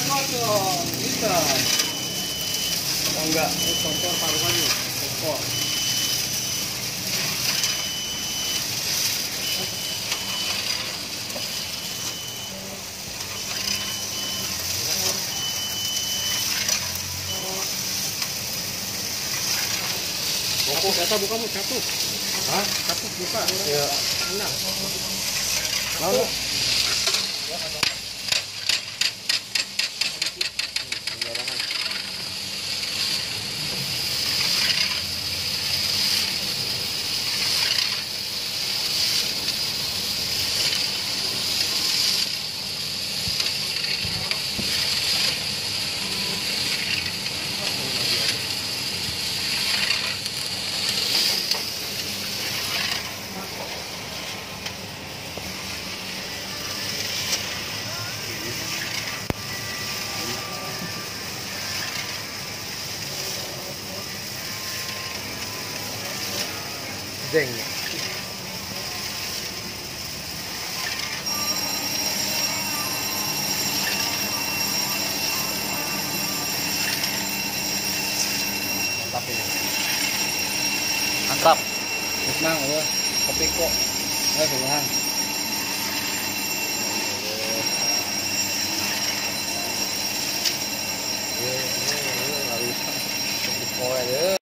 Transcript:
bisa. Oh enggak, ini kompor paruhannya. Kompor. Buku, kata buka mu, satu. Hah? Satu buka. Ya. Enak. Lalu. rình mantap mang rồi kopi kok đây thủ hàng Yeah, yeah, yeah, yeah.